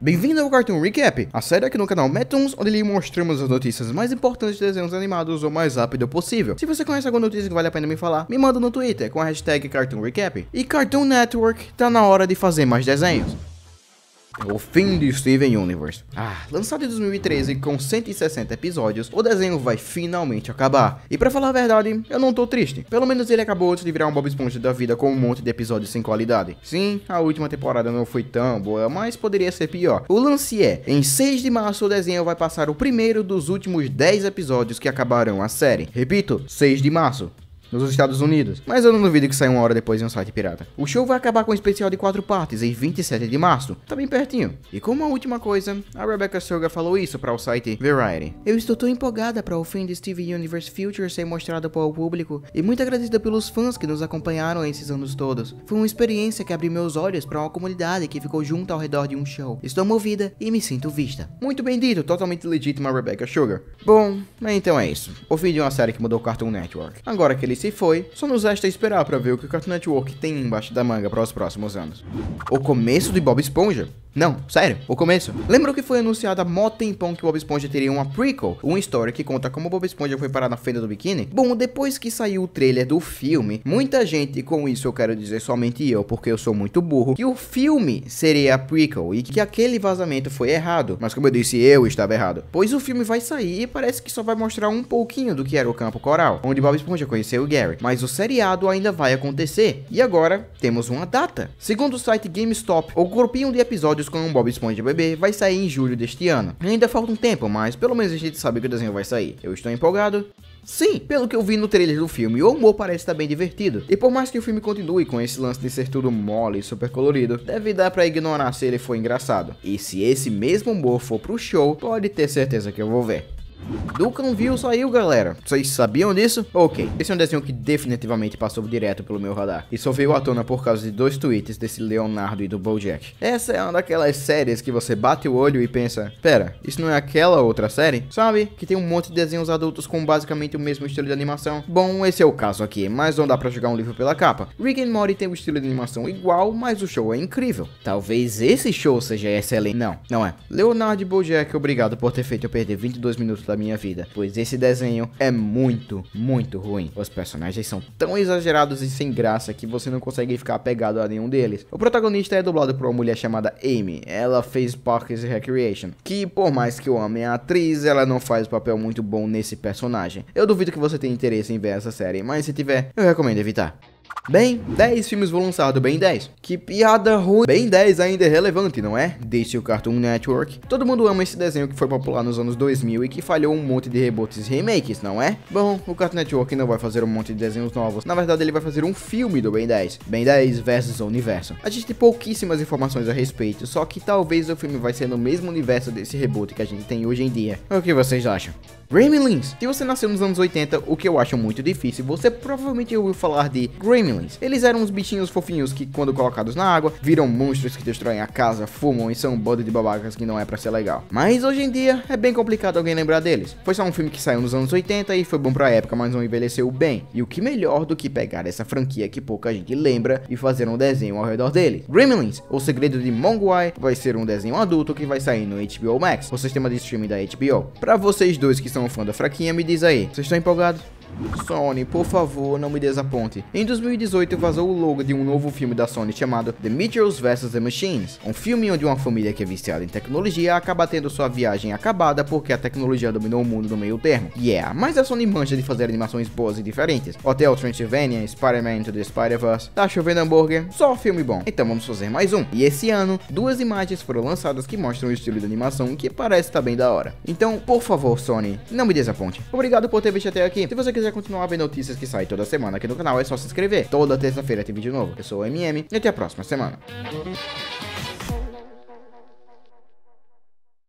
Bem-vindo ao Cartoon Recap, a série aqui no canal Metoons, onde lhe mostramos as notícias mais importantes de desenhos animados o mais rápido possível. Se você conhece alguma notícia que vale a pena me falar, me manda no Twitter com a hashtag Cartoon Recap. E Cartoon Network tá na hora de fazer mais desenhos. O fim de Steven Universe. Ah, lançado em 2013 com 160 episódios, o desenho vai finalmente acabar. E pra falar a verdade, eu não tô triste. Pelo menos ele acabou antes de virar um Bob Esponja da vida com um monte de episódios sem qualidade. Sim, a última temporada não foi tão boa, mas poderia ser pior. O lance é, em 6 de março o desenho vai passar o primeiro dos últimos 10 episódios que acabarão a série. Repito, 6 de março nos Estados Unidos, mas eu não duvido que saia uma hora depois em um site pirata. O show vai acabar com um especial de quatro partes em 27 de março, tá bem pertinho. E como a última coisa, a Rebecca Sugar falou isso para o site Variety. Eu estou tão empolgada para o fim de Steve Universe Future ser mostrado para o público e muito agradecida pelos fãs que nos acompanharam esses anos todos. Foi uma experiência que abriu meus olhos para uma comunidade que ficou junto ao redor de um show. Estou movida e me sinto vista. Muito bem dito, totalmente legítima Rebecca Sugar. Bom, então é isso. O fim de uma série que mudou o Cartoon Network. Agora que ele se foi, só nos resta esperar para ver o que o Cartoon Network tem embaixo da manga para os próximos anos. O começo de Bob Esponja não, sério, o começo. Lembra que foi anunciado há mó tempão que Bob Esponja teria uma prequel, uma história que conta como Bob Esponja foi parar na fenda do biquíni? Bom, depois que saiu o trailer do filme, muita gente, com isso eu quero dizer somente eu, porque eu sou muito burro, que o filme seria a prequel e que aquele vazamento foi errado. Mas como eu disse, eu estava errado. Pois o filme vai sair e parece que só vai mostrar um pouquinho do que era o campo coral, onde Bob Esponja conheceu o Gary. Mas o seriado ainda vai acontecer. E agora, temos uma data. Segundo o site GameStop, o grupinho de episódios com um Bob Esponja Bebê vai sair em julho deste ano. Ainda falta um tempo, mas pelo menos a gente sabe que o desenho vai sair. Eu estou empolgado. Sim, pelo que eu vi no trailer do filme, o humor parece estar bem divertido. E por mais que o filme continue com esse lance de ser tudo mole e super colorido, deve dar para ignorar se ele for engraçado. E se esse mesmo humor for pro show, pode ter certeza que eu vou ver. View saiu, galera. Vocês sabiam disso? Ok, esse é um desenho que definitivamente passou direto pelo meu radar. E só veio à tona por causa de dois tweets desse Leonardo e do Bojack. Essa é uma daquelas séries que você bate o olho e pensa, pera, isso não é aquela outra série? Sabe? Que tem um monte de desenhos adultos com basicamente o mesmo estilo de animação. Bom, esse é o caso aqui, mas não dá pra jogar um livro pela capa. Rick and Morty tem um estilo de animação igual, mas o show é incrível. Talvez esse show seja excelente. Não, não é. Leonardo e Bojack, obrigado por ter feito eu perder 22 minutos da minha vida, pois esse desenho é muito, muito ruim. Os personagens são tão exagerados e sem graça que você não consegue ficar apegado a nenhum deles. O protagonista é dublado por uma mulher chamada Amy. Ela fez Parks and Recreation, que por mais que eu ame a atriz, ela não faz papel muito bom nesse personagem. Eu duvido que você tenha interesse em ver essa série, mas se tiver, eu recomendo evitar. Bem, 10 filmes vão lançar do Ben 10. Que piada ruim. Ben 10 ainda é relevante, não é? Disse o Cartoon Network. Todo mundo ama esse desenho que foi popular nos anos 2000 e que falhou um monte de reboots e remakes, não é? Bom, o Cartoon Network não vai fazer um monte de desenhos novos. Na verdade, ele vai fazer um filme do Ben 10. Ben 10 versus o universo. A gente tem pouquíssimas informações a respeito, só que talvez o filme vai ser no mesmo universo desse reboot que a gente tem hoje em dia. O que vocês acham? Gremlins. Se você nasceu nos anos 80, o que eu acho muito difícil, você provavelmente ouviu falar de. Eles eram uns bichinhos fofinhos que, quando colocados na água, viram monstros que destroem a casa, fumam e são um bando de babacas que não é para ser legal. Mas hoje em dia, é bem complicado alguém lembrar deles. Foi só um filme que saiu nos anos 80 e foi bom pra época, mas não envelheceu bem. E o que melhor do que pegar essa franquia que pouca gente lembra e fazer um desenho ao redor dele. Gremlins, O Segredo de Mongwai, vai ser um desenho adulto que vai sair no HBO Max, o sistema de streaming da HBO. Para vocês dois que são fã da fraquinha, me diz aí, vocês estão empolgados? Sony, por favor, não me desaponte. Em 2018 vazou o logo de um novo filme da Sony chamado The Mitchells vs The Machines, um filme onde uma família que é viciada em tecnologia acaba tendo sua viagem acabada porque a tecnologia dominou o mundo no meio termo. Yeah, mas a Sony mancha de fazer animações boas e diferentes. Hotel Transylvania, Spider-Man to the Spider-Verse, tá chovendo hambúrguer, só filme bom. Então vamos fazer mais um. E esse ano, duas imagens foram lançadas que mostram o estilo de animação que parece estar tá bem da hora. Então, por favor, Sony, não me desaponte. Obrigado por ter visto até aqui. Se você quiser continuar ver notícias que saem toda semana aqui no canal, é só se inscrever. Toda terça-feira tem vídeo novo. Eu sou o MM e até a próxima semana.